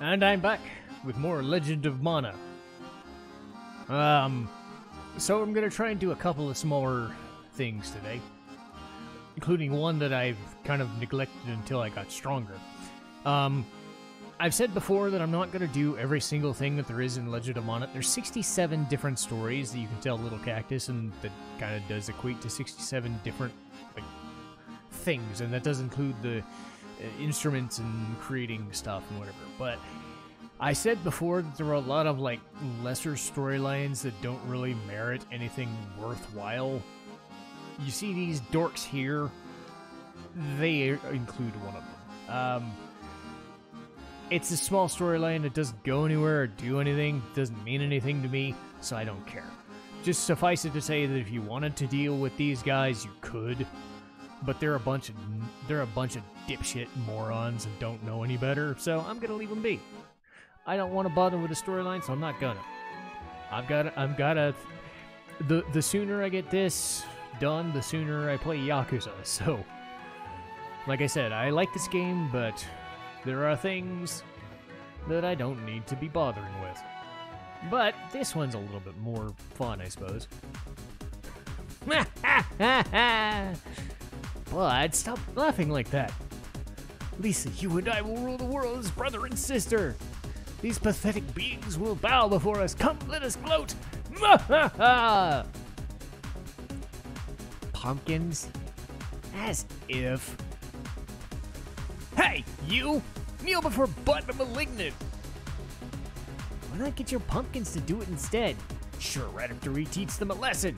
And I'm back with more Legend of Mana. Um, so I'm gonna try and do a couple of smaller things today, including one that I've kind of neglected until I got stronger. Um, I've said before that I'm not gonna do every single thing that there is in Legend of Mana. There's 67 different stories that you can tell Little Cactus, and that kind of does equate to 67 different like things, and that does include the instruments and creating stuff and whatever. But I said before that there were a lot of like lesser storylines that don't really merit anything worthwhile. You see these dorks here, they include one of them. Um, it's a small storyline. It doesn't go anywhere or do anything. Doesn't mean anything to me, so I don't care. Just suffice it to say that if you wanted to deal with these guys, you could but they're a bunch of they're a bunch of dipshit morons and don't know any better. So I'm gonna leave them be. I don't want to bother with the storyline, so I'm not gonna. I've got I've got to the the sooner I get this done, the sooner I play Yakuza. So, like I said, I like this game, but there are things that I don't need to be bothering with. But this one's a little bit more fun, I suppose. Bud, stop laughing like that. Lisa, you and I will rule the world as brother and sister. These pathetic beings will bow before us. Come, let us gloat. Pumpkins? As if. Hey, you! Kneel before Bud the Malignant! Why not get your pumpkins to do it instead? Sure, right after we teach them a lesson.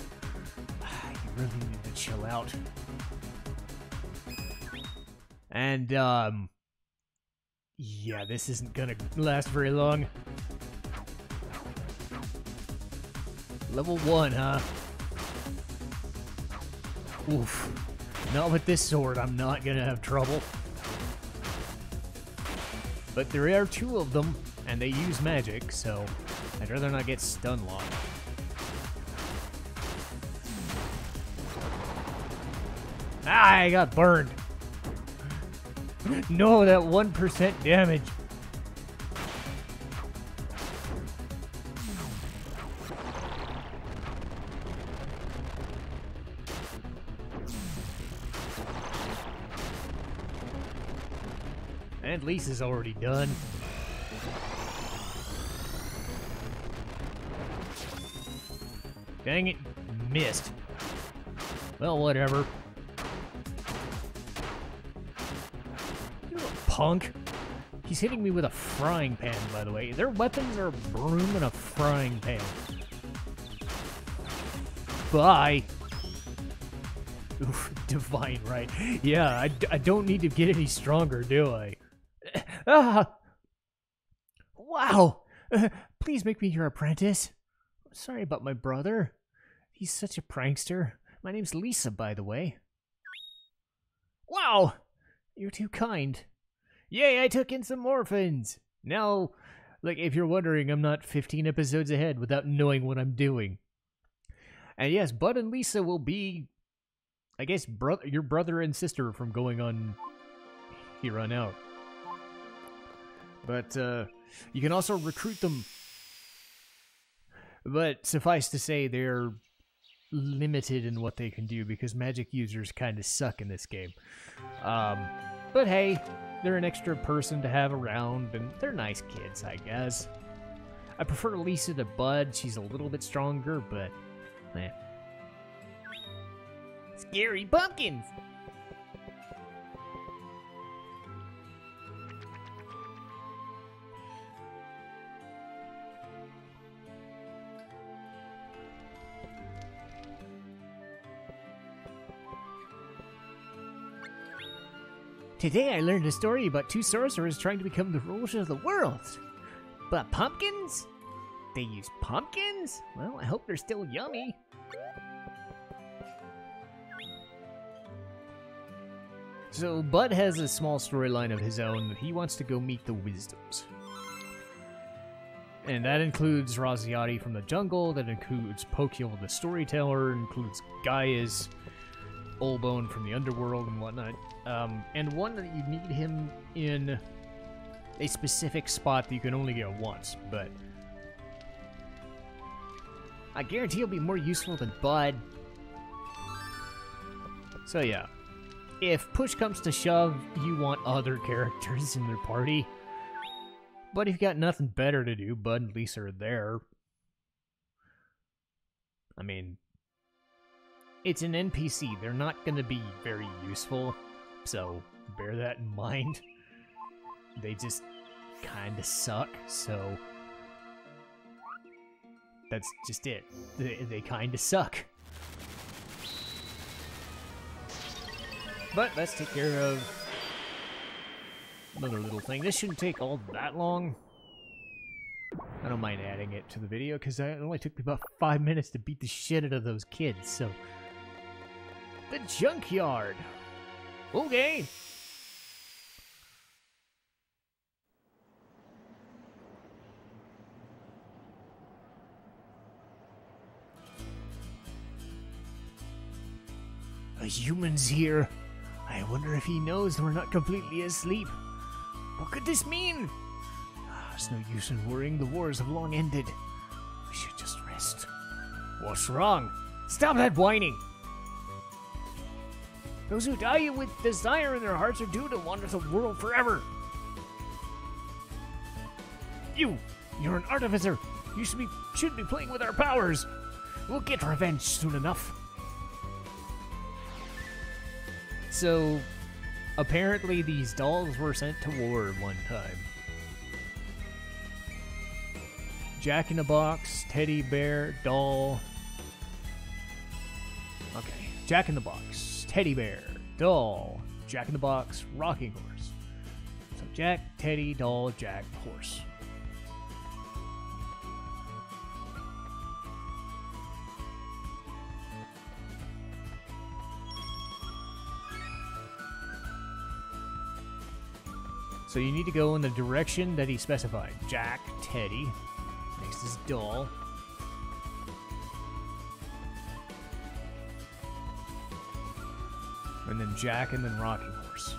You really need to chill out. And, um, yeah, this isn't gonna last very long. Level 1, huh? Oof. Not with this sword, I'm not gonna have trouble. But there are two of them, and they use magic, so I'd rather not get stun locked. Ah, I got burned. no, that 1% damage. And Lisa's already done. Dang it, missed. Well, whatever. Punk. He's hitting me with a frying pan, by the way. Their weapons are a broom and a frying pan. Bye. Oof, divine right. Yeah, I, I don't need to get any stronger, do I? ah! Wow! Please make me your apprentice. Sorry about my brother. He's such a prankster. My name's Lisa, by the way. Wow! You're too kind. Yay, I took in some orphans! Now, like, if you're wondering, I'm not 15 episodes ahead without knowing what I'm doing. And yes, Bud and Lisa will be, I guess, bro- your brother and sister from going on here on out. But, uh, you can also recruit them. But suffice to say, they're limited in what they can do because magic users kind of suck in this game. Um, but hey, they're an extra person to have around, and they're nice kids, I guess. I prefer Lisa to Bud. She's a little bit stronger, but eh. Scary pumpkins! Today I learned a story about two sorcerers trying to become the rulers of the world. But pumpkins? They use pumpkins? Well, I hope they're still yummy. So Bud has a small storyline of his own. He wants to go meet the Wisdoms. And that includes Raziati from the jungle, that includes Pokiel the storyteller, includes Gaia's Olbone from the underworld and whatnot. Um, and one that you need him in a specific spot that you can only get once, but I guarantee he'll be more useful than Bud. So yeah, if push comes to shove, you want other characters in their party. But if you've got nothing better to do, Bud and Lisa are there. I mean, it's an NPC. They're not going to be very useful, so bear that in mind. They just kind of suck, so that's just it. They, they kind of suck. But let's take care of another little thing. This shouldn't take all that long. I don't mind adding it to the video because it only took me about five minutes to beat the shit out of those kids, so. The junkyard! Okay! A human's here. I wonder if he knows we're not completely asleep. What could this mean? Ah, There's no use in worrying. The wars have long ended. We should just rest. What's wrong? Stop that whining! Those who die with desire in their hearts are doomed to wander the world forever. You! You're an artificer! You should be should be playing with our powers! We'll get revenge soon enough. So, apparently these dolls were sent to war one time. Jack in a Box, Teddy Bear, Doll. Okay, Jack in the Box, Teddy Bear, Doll, Jack in the Box, Rocking Horse. So Jack, Teddy, Doll, Jack, Horse. So you need to go in the direction that he specified. Jack, Teddy. Next is Doll. And then Jack and then Rocking Horse.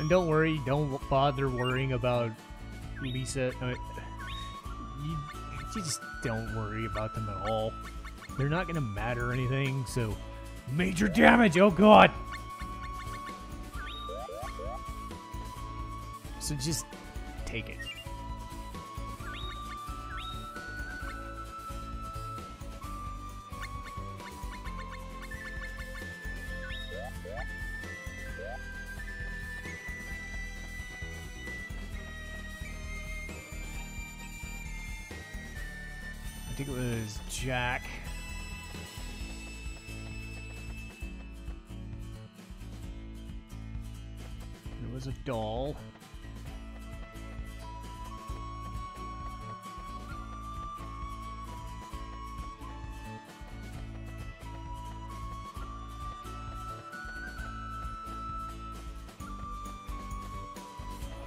And don't worry, don't bother worrying about Lisa. Uh, you, you just don't worry about them at all. They're not gonna matter anything, so... Major damage! Oh god! So just take it. Jack. There was a doll.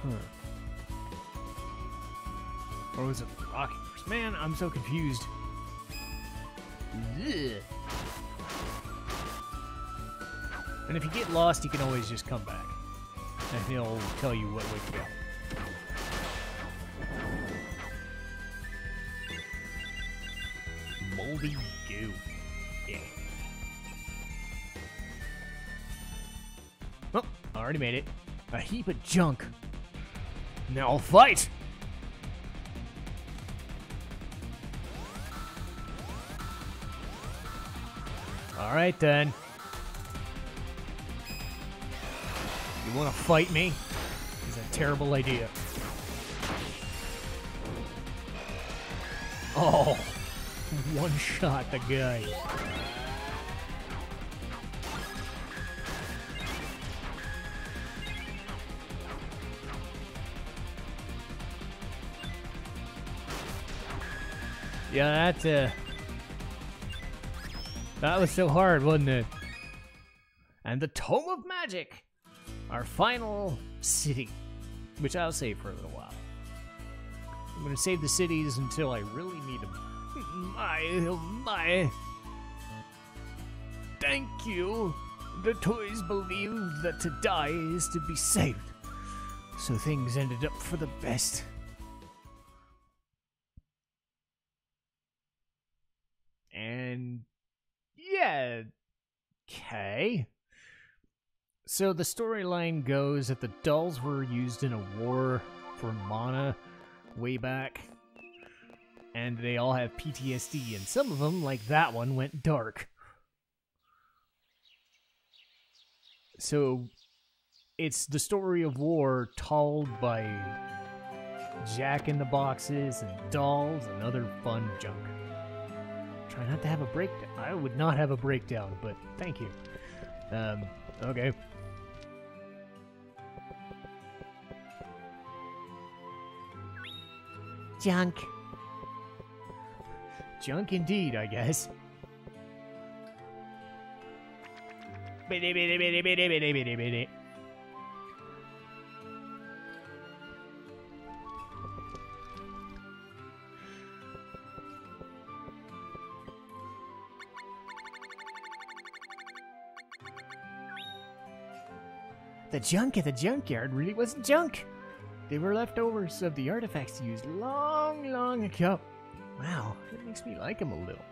Huh. Or was it the Rocking Horse? Man, I'm so confused. Ugh. And if you get lost, you can always just come back. And he'll tell you what way to go. Moldy goo. Yeah. Oh, I already made it. A heap of junk. Now I'll fight! Alright then. You wanna fight me? Is a terrible idea. Oh, one shot the guy. Yeah, that, uh... That was so hard, wasn't it? And the Tome of Magic! Our final city, which I'll save for a little while. I'm gonna save the cities until I really need them. My, oh my. Thank you. The toys believed that to die is to be saved. So things ended up for the best. Yeah, okay. So the storyline goes that the dolls were used in a war for mana way back, and they all have PTSD, and some of them, like that one, went dark. So it's the story of war told by Jack in the Boxes and dolls and other fun junk. Try not to have a breakdown. I would not have a breakdown, but thank you. Um, okay. Junk. Junk indeed, I guess. The junk at the junkyard really wasn't junk. They were leftovers of the artifacts used long, long ago. Wow, that makes me like them a little.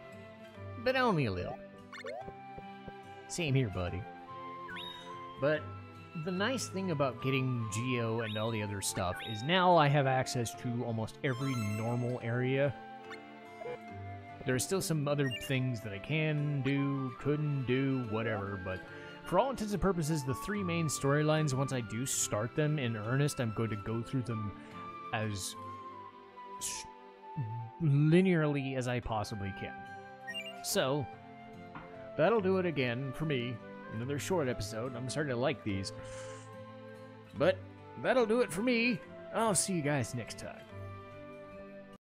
But only a little. Same here, buddy. But the nice thing about getting Geo and all the other stuff is now I have access to almost every normal area. There are still some other things that I can do, couldn't do, whatever, but for all intents and purposes, the three main storylines, once I do start them in earnest, I'm going to go through them as linearly as I possibly can. So, that'll do it again for me. Another short episode. I'm starting to like these. But that'll do it for me. I'll see you guys next time.